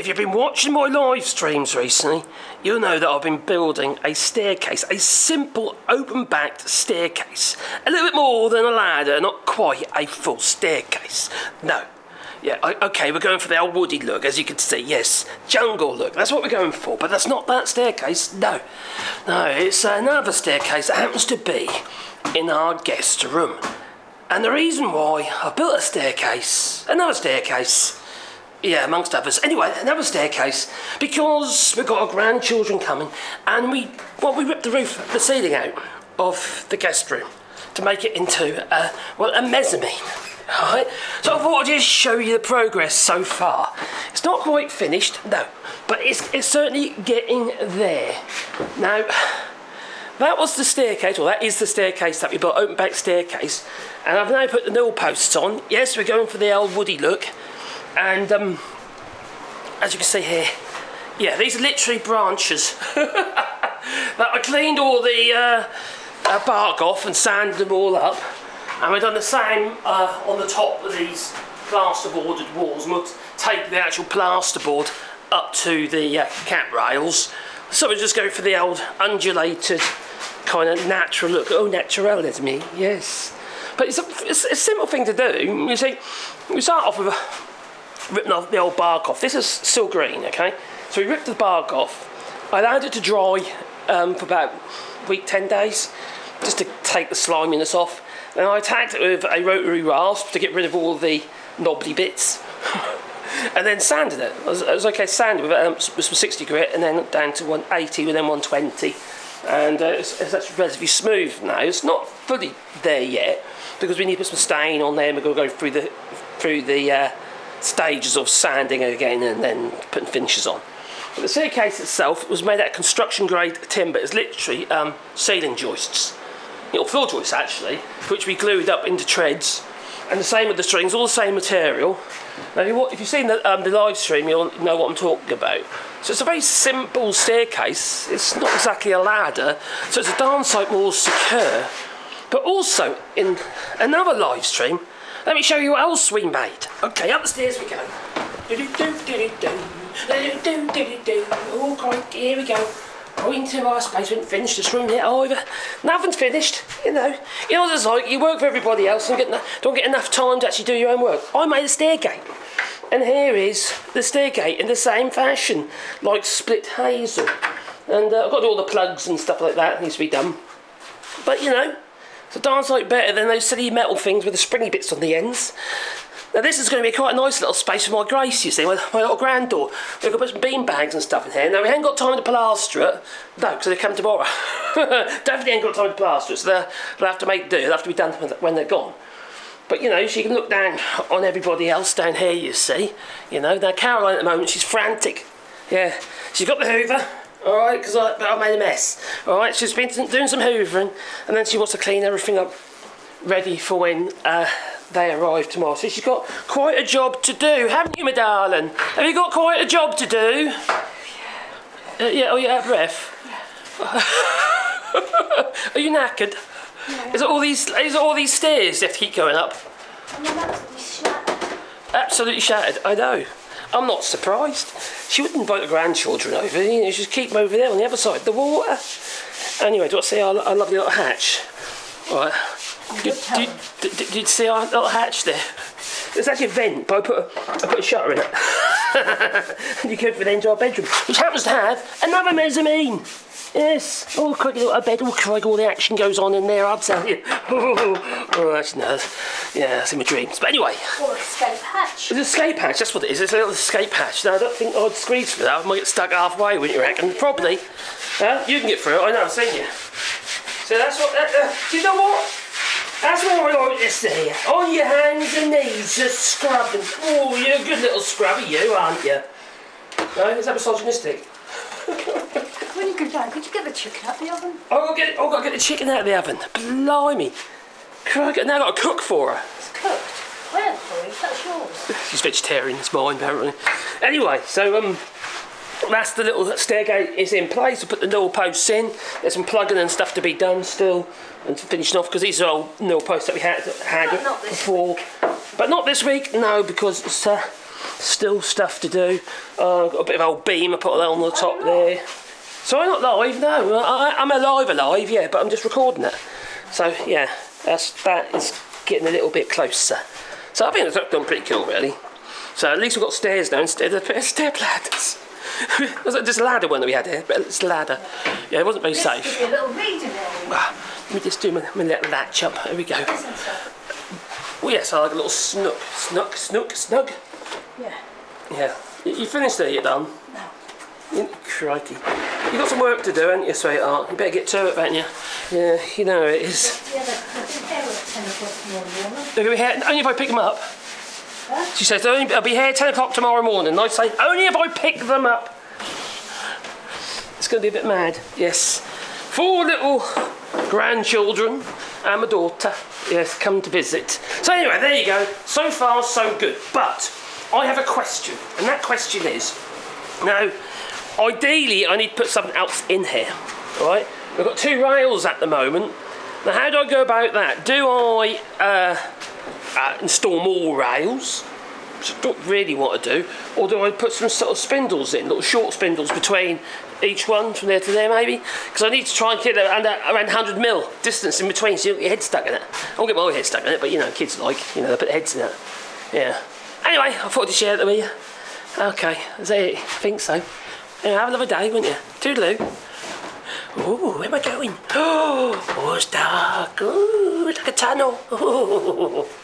if you've been watching my live streams recently, you'll know that I've been building a staircase, a simple open backed staircase. A little bit more than a ladder, not quite a full staircase. No. Yeah, okay, we're going for the old woody look, as you can see, yes. Jungle look, that's what we're going for, but that's not that staircase, no. No, it's another staircase that happens to be in our guest room. And the reason why I've built a staircase, another staircase, yeah, amongst others. Anyway, another staircase because we've got our grandchildren coming, and we well we ripped the roof, the ceiling out of the guest room to make it into a well a mezzanine. Alright, so I thought I'd just show you the progress so far. It's not quite finished, no, but it's, it's certainly getting there. Now, that was the staircase, or that is the staircase that we built, open back staircase. And I've now put the newel posts on. Yes, we're going for the old woody look. And um, as you can see here, yeah, these are literally branches. that I cleaned all the uh, uh, bark off and sanded them all up. And we've done the same uh, on the top of these plasterboarded walls. we'll take the actual plasterboard up to the uh, cap rails. So we just go for the old undulated kind of natural look. Oh, natural is me, yes. But it's a, it's a simple thing to do. You see, we start off with a, ripping off the old bark off. This is still green, okay? So we ripped the bark off. I allowed it to dry um, for about week, 10 days, just to take the sliminess off. Then I attacked it with a rotary rasp to get rid of all the knobbly bits. and then sanded it. It was, was okay sanded with, um, with some 60 grit and then down to 180 and then 120 and uh, it's, it's actually relatively smooth now. It's not fully there yet because we need to put some stain on there. And we're going to go through the through the uh, stages of sanding again and then putting finishes on. But the staircase itself was made out of construction grade timber. It's literally um, ceiling joists, you know, floor joists actually, which we glued up into treads. And the same with the strings, all the same material. Now, if you've seen the, um, the live stream, you'll know what I'm talking about. So it's a very simple staircase. It's not exactly a ladder, so it's a darn sight more secure. But also, in another live stream, let me show you what else we made. Okay, up the stairs we go. Oh, great, here we go. Go into our space, we haven't finished this room yet either. Nothing's finished, you know. You know what it's like, you work for everybody else and get don't get enough time to actually do your own work. I made a stairgate. And here is the stairgate in the same fashion, like split hazel. And uh, I've got all the plugs and stuff like that, needs to be done. But you know, a darn sight better than those silly metal things with the springy bits on the ends. Now this is going to be quite a nice little space for my Grace, you see, my, my little granddaughter. Going to put some bean bags and stuff in here. Now we haven't got time to plaster it. No, because they come tomorrow. Definitely ain't got time to plaster it, so they'll have to make do. They'll have to be done when they're gone. But you know, she can look down on everybody else down here, you see. You know, now Caroline at the moment, she's frantic. Yeah, she's got the hoover, all right, because I, I made a mess. All right, she's been doing some hoovering, and then she wants to clean everything up ready for when uh, they arrive tomorrow. So she's got quite a job to do, haven't you, my darling? Have you got quite a job to do? Uh, yeah, are you out of breath? are you knackered? Yeah. Is it all these? Is it all these stairs you have to keep going up? absolutely shattered. Absolutely shattered. I know. I'm not surprised. She wouldn't invite the grandchildren over. You know, she'd keep them over there on the other side of the water. Anyway, do I see our, our lovely little hatch? All right. Did, did, did, did, you see our little hatch there? There's actually a vent, but I put a, I put a shutter in it. and you can open it into our bedroom, which happens to have another mezzanine. Yes, all quick little bed, all quick, all the action goes on in there, I'll tell you. oh, that's nice. Yeah, that's in my dreams. But anyway. Or escape hatch. It's an escape hatch, that's what it is. It's a little escape hatch. Now, I don't think I'd squeeze through that. I might get stuck halfway, wouldn't you reckon? Probably. Uh, you can get through it, I know, I've seen you. So that's what, uh, do you know what? That's what I like to see. On your hands and knees, just scrubbing. Oh, you're a good little scrubber, you, aren't you? No, is that misogynistic? when you go down, could you get the chicken out of the oven? Oh, I've got to get, oh, got to get the chicken out of the oven. Blimey. Now I've got to cook for her. It's cooked. Where for you? That's yours. She's vegetarian, it's mine, apparently. Anyway, so, um, that's the little stairgate is in place. We put the newel posts in. There's some plugging and stuff to be done still and to finishing off because these are all newel posts that we had had before. But not this week, no, because it's uh, Still stuff to do. Uh, I've got a bit of old beam. I put that on the top there. So I'm not live, no. I, I'm alive, alive, yeah, but I'm just recording it. So yeah, that's that is getting a little bit closer. So I think it's done pretty cool, really. So at least we've got stairs now instead of step ladders. just a ladder one that we had here? But it's a ladder. Yeah, it wasn't very This safe. a little reading. Ah, Let me just do my, my little latch up. Here we go. Oh yes, I like a little snook, snook, snook, snug. Yeah. Yeah. You, you finished it, you done? No. You- Crikey. You got some work to do, haven't you, sweetheart? You better get to it, haven't you? Yeah, you know it is. Yeah, but I think they were at 10 o'clock morning. They're gonna be here, only if I pick them up. She says, I'll be here 10 o'clock tomorrow morning. And I say, only if I pick them up. It's going to be a bit mad. Yes. Four little grandchildren and my daughter. Yes, come to visit. So anyway, there you go. So far, so good. But I have a question. And that question is, now, ideally, I need to put something else in here. All right? We've got two rails at the moment. Now, how do I go about that? Do I uh, uh, install more rails? Which I don't really want to do. Or do I put some sort of spindles in, little short spindles between each one from there to there, maybe? Because I need to try and get around, around 100 mil distance in between so you don't get your head stuck in it. I won't get my head stuck in it, but you know, kids like, you know, they put their heads in it. Yeah. Anyway, I thought I'd share that with you. Okay, is that it? I think so. Yeah, have a lovely day, won't you? Toodaloo. Ooh, where am I going? Oh, it's dark. Ooh, it's like a tunnel. Ooh.